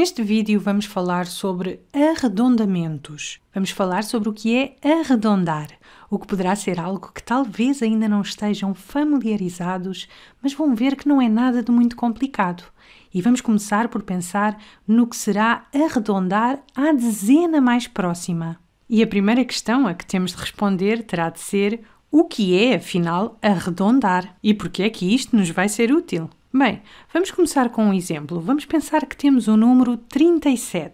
Neste vídeo vamos falar sobre arredondamentos. Vamos falar sobre o que é arredondar, o que poderá ser algo que talvez ainda não estejam familiarizados, mas vão ver que não é nada de muito complicado. E vamos começar por pensar no que será arredondar à dezena mais próxima. E a primeira questão a que temos de responder terá de ser o que é, afinal, arredondar e por que é que isto nos vai ser útil. Bem, vamos começar com um exemplo. Vamos pensar que temos o número 37.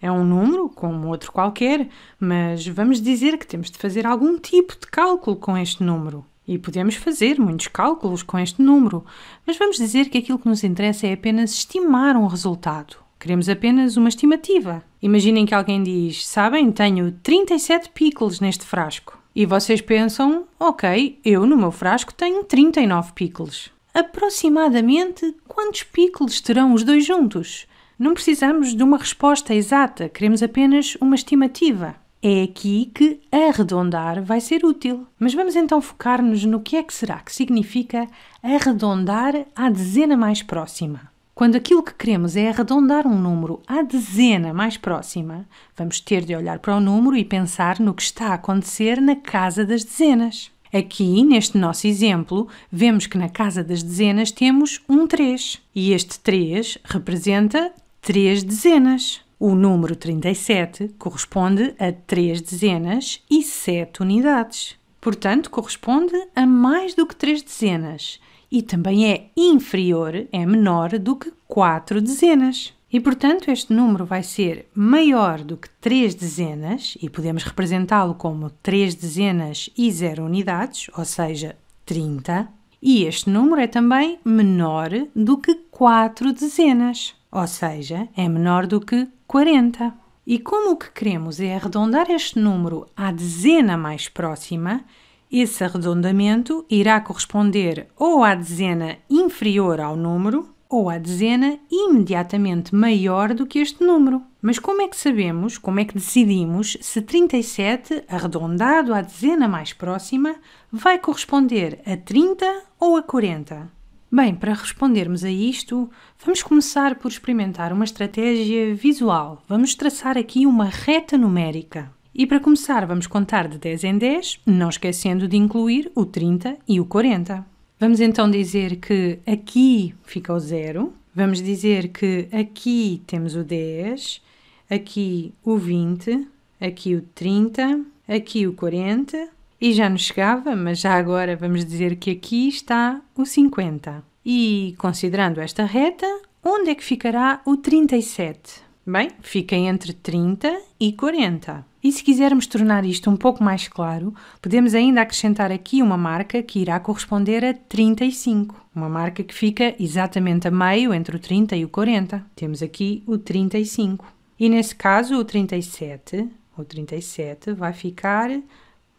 É um número, como outro qualquer, mas vamos dizer que temos de fazer algum tipo de cálculo com este número. E podemos fazer muitos cálculos com este número, mas vamos dizer que aquilo que nos interessa é apenas estimar um resultado. Queremos apenas uma estimativa. Imaginem que alguém diz: Sabem, tenho 37 pickles neste frasco. E vocês pensam: Ok, eu no meu frasco tenho 39 pickles aproximadamente quantos pickles terão os dois juntos? Não precisamos de uma resposta exata, queremos apenas uma estimativa. É aqui que arredondar vai ser útil. Mas vamos então focar-nos no que é que será que significa arredondar à dezena mais próxima. Quando aquilo que queremos é arredondar um número à dezena mais próxima, vamos ter de olhar para o número e pensar no que está a acontecer na casa das dezenas. Aqui, neste nosso exemplo, vemos que na casa das dezenas temos um 3 e este 3 representa 3 dezenas. O número 37 corresponde a 3 dezenas e 7 unidades. Portanto, corresponde a mais do que 3 dezenas e também é inferior, é menor do que 4 dezenas. E, portanto, este número vai ser maior do que 3 dezenas, e podemos representá-lo como 3 dezenas e 0 unidades, ou seja, 30. E este número é também menor do que 4 dezenas, ou seja, é menor do que 40. E como o que queremos é arredondar este número à dezena mais próxima, esse arredondamento irá corresponder ou à dezena inferior ao número, ou à dezena imediatamente maior do que este número. Mas como é que sabemos, como é que decidimos se 37, arredondado à dezena mais próxima, vai corresponder a 30 ou a 40? Bem, para respondermos a isto, vamos começar por experimentar uma estratégia visual. Vamos traçar aqui uma reta numérica. E para começar, vamos contar de 10 em 10, não esquecendo de incluir o 30 e o 40. Vamos então dizer que aqui fica o zero, vamos dizer que aqui temos o 10, aqui o 20, aqui o 30, aqui o 40 e já nos chegava, mas já agora vamos dizer que aqui está o 50. E considerando esta reta, onde é que ficará o 37? Bem, fica entre 30 e 40. E se quisermos tornar isto um pouco mais claro, podemos ainda acrescentar aqui uma marca que irá corresponder a 35. Uma marca que fica exatamente a meio entre o 30 e o 40. Temos aqui o 35. E nesse caso, o 37, o 37 vai ficar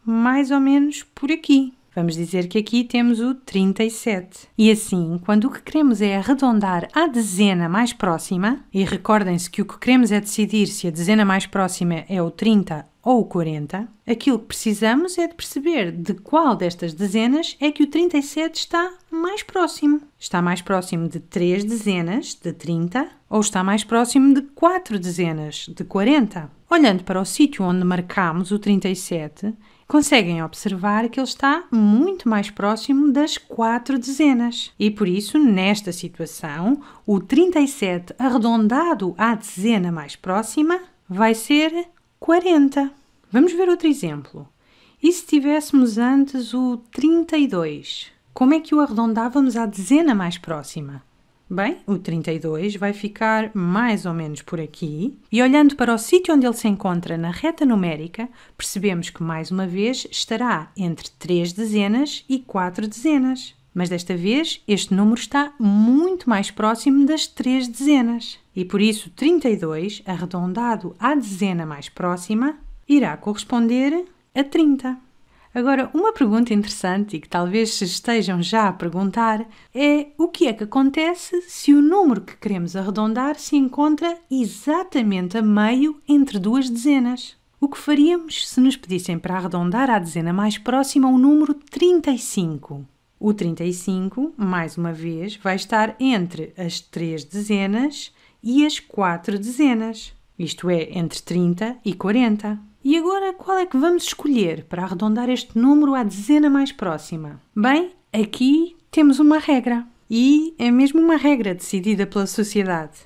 mais ou menos por aqui. Vamos dizer que aqui temos o 37. E assim, quando o que queremos é arredondar à dezena mais próxima, e recordem-se que o que queremos é decidir se a dezena mais próxima é o 30 ou o 40, aquilo que precisamos é de perceber de qual destas dezenas é que o 37 está mais próximo. Está mais próximo de 3 dezenas de 30 ou está mais próximo de 4 dezenas de 40. Olhando para o sítio onde marcamos o 37, conseguem observar que ele está muito mais próximo das quatro dezenas. E por isso, nesta situação, o 37 arredondado à dezena mais próxima vai ser 40. Vamos ver outro exemplo. E se tivéssemos antes o 32? Como é que o arredondávamos à dezena mais próxima? Bem, o 32 vai ficar mais ou menos por aqui, e olhando para o sítio onde ele se encontra na reta numérica, percebemos que mais uma vez estará entre 3 dezenas e 4 dezenas. Mas desta vez este número está muito mais próximo das 3 dezenas, e por isso 32, arredondado à dezena mais próxima, irá corresponder a 30. Agora, uma pergunta interessante e que talvez se estejam já a perguntar é o que é que acontece se o número que queremos arredondar se encontra exatamente a meio entre duas dezenas? O que faríamos se nos pedissem para arredondar à dezena mais próxima o número 35? O 35, mais uma vez, vai estar entre as três dezenas e as quatro dezenas, isto é, entre 30 e 40. E agora qual é que vamos escolher para arredondar este número à dezena mais próxima? Bem, aqui temos uma regra. E é mesmo uma regra decidida pela sociedade.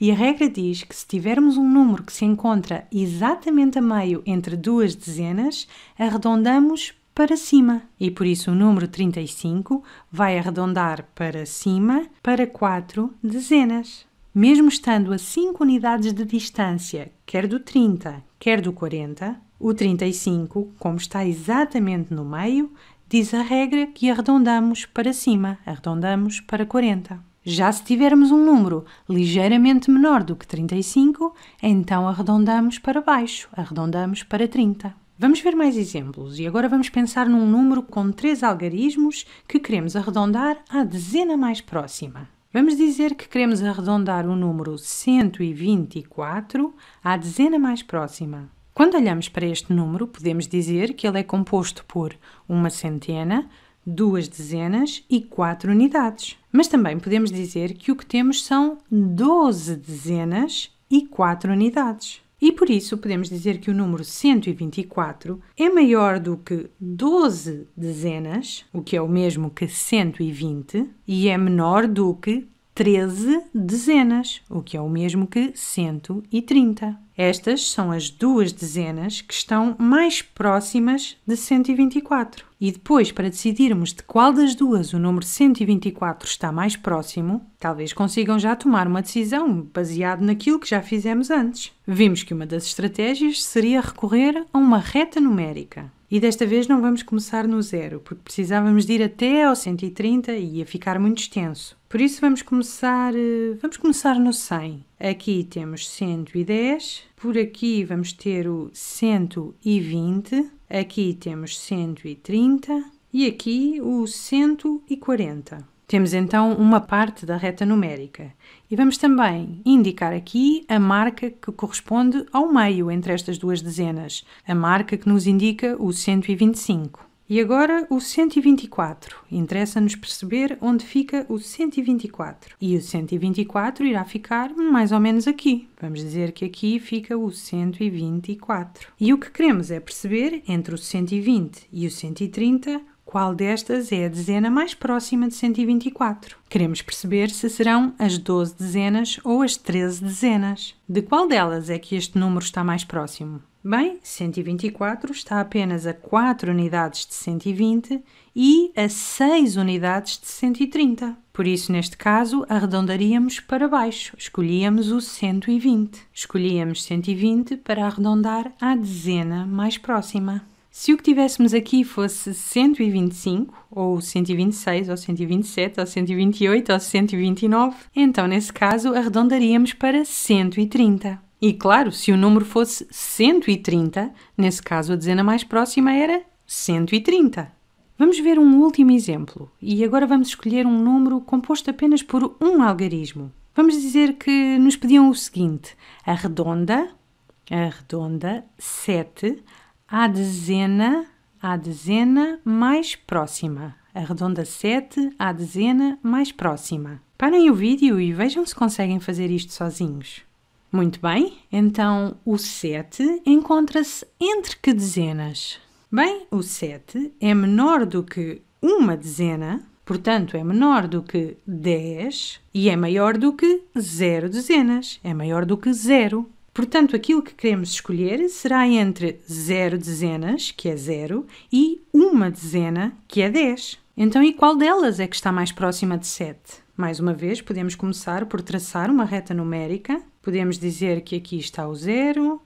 E a regra diz que se tivermos um número que se encontra exatamente a meio entre duas dezenas, arredondamos para cima. E por isso o número 35 vai arredondar para cima para quatro dezenas. Mesmo estando a 5 unidades de distância, quer do 30, quer do 40, o 35, como está exatamente no meio, diz a regra que arredondamos para cima, arredondamos para 40. Já se tivermos um número ligeiramente menor do que 35, então arredondamos para baixo, arredondamos para 30. Vamos ver mais exemplos e agora vamos pensar num número com três algarismos que queremos arredondar à dezena mais próxima. Vamos dizer que queremos arredondar o número 124 à dezena mais próxima. Quando olhamos para este número, podemos dizer que ele é composto por uma centena, duas dezenas e quatro unidades. Mas também podemos dizer que o que temos são 12 dezenas e quatro unidades. E por isso podemos dizer que o número 124 é maior do que 12 dezenas, o que é o mesmo que 120, e é menor do que 13 dezenas, o que é o mesmo que 130. Estas são as duas dezenas que estão mais próximas de 124. E depois, para decidirmos de qual das duas o número 124 está mais próximo, talvez consigam já tomar uma decisão baseado naquilo que já fizemos antes. Vimos que uma das estratégias seria recorrer a uma reta numérica. E desta vez não vamos começar no zero, porque precisávamos de ir até ao 130 e ia ficar muito extenso. Por isso vamos começar, eh, vamos começar no 100. Aqui temos 110, por aqui vamos ter o 120, aqui temos 130 e aqui o 140. Temos então uma parte da reta numérica e vamos também indicar aqui a marca que corresponde ao meio entre estas duas dezenas, a marca que nos indica o 125. E agora o 124. Interessa-nos perceber onde fica o 124. E o 124 irá ficar mais ou menos aqui. Vamos dizer que aqui fica o 124. E o que queremos é perceber entre o 120 e o 130 qual destas é a dezena mais próxima de 124. Queremos perceber se serão as 12 dezenas ou as 13 dezenas. De qual delas é que este número está mais próximo? Bem, 124 está apenas a 4 unidades de 120 e a 6 unidades de 130. Por isso, neste caso, arredondaríamos para baixo. Escolhíamos o 120. Escolhíamos 120 para arredondar à dezena mais próxima. Se o que tivéssemos aqui fosse 125, ou 126, ou 127, ou 128, ou 129, então nesse caso arredondaríamos para 130. E claro, se o número fosse 130, nesse caso a dezena mais próxima era 130. Vamos ver um último exemplo e agora vamos escolher um número composto apenas por um algarismo. Vamos dizer que nos pediam o seguinte: arredonda, arredonda 7 à dezena, à dezena mais próxima. Arredonda 7 à dezena mais próxima. Parem o vídeo e vejam se conseguem fazer isto sozinhos. Muito bem, então o 7 encontra-se entre que dezenas? Bem, o 7 é menor do que uma dezena, portanto é menor do que 10 e é maior do que 0 dezenas, é maior do que 0. Portanto, aquilo que queremos escolher será entre 0 dezenas, que é 0, e uma dezena, que é 10. Então, e qual delas é que está mais próxima de 7? Mais uma vez, podemos começar por traçar uma reta numérica. Podemos dizer que aqui está o 0,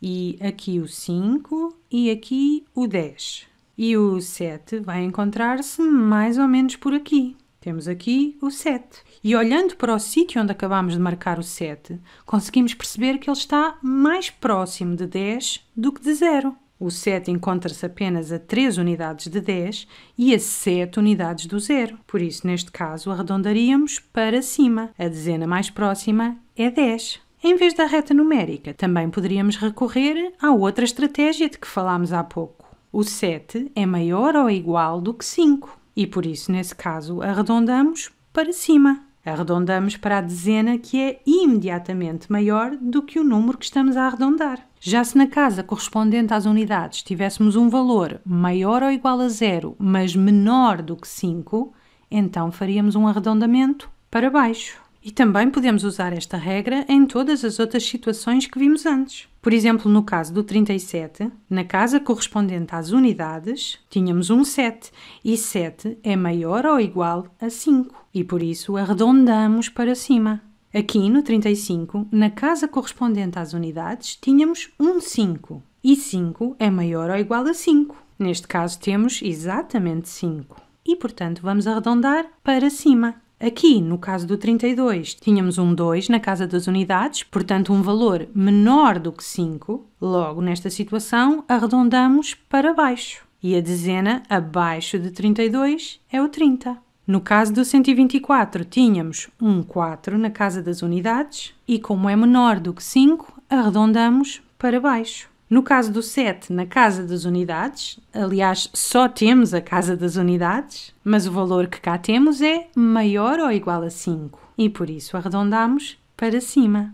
e aqui o 5, e aqui o 10. E o 7 vai encontrar-se mais ou menos por aqui. Temos aqui o 7. E olhando para o sítio onde acabamos de marcar o 7, conseguimos perceber que ele está mais próximo de 10 do que de 0. O 7 encontra-se apenas a 3 unidades de 10 e a 7 unidades do 0. Por isso, neste caso, arredondaríamos para cima. A dezena mais próxima é 10. Em vez da reta numérica, também poderíamos recorrer à outra estratégia de que falámos há pouco. O 7 é maior ou igual do que 5 e por isso, nesse caso, arredondamos para cima. Arredondamos para a dezena que é imediatamente maior do que o número que estamos a arredondar. Já se na casa correspondente às unidades tivéssemos um valor maior ou igual a zero, mas menor do que 5, então faríamos um arredondamento para baixo. E também podemos usar esta regra em todas as outras situações que vimos antes. Por exemplo, no caso do 37, na casa correspondente às unidades, tínhamos um 7 e 7 é maior ou igual a 5 e por isso arredondamos para cima. Aqui no 35, na casa correspondente às unidades, tínhamos um 5 e 5 é maior ou igual a 5. Neste caso, temos exatamente 5 e, portanto, vamos arredondar para cima. Aqui, no caso do 32, tínhamos um 2 na casa das unidades, portanto, um valor menor do que 5. Logo, nesta situação, arredondamos para baixo. E a dezena abaixo de 32 é o 30. No caso do 124, tínhamos um 4 na casa das unidades e, como é menor do que 5, arredondamos para baixo. No caso do 7, na casa das unidades, aliás, só temos a casa das unidades, mas o valor que cá temos é maior ou igual a 5 e por isso arredondamos para cima.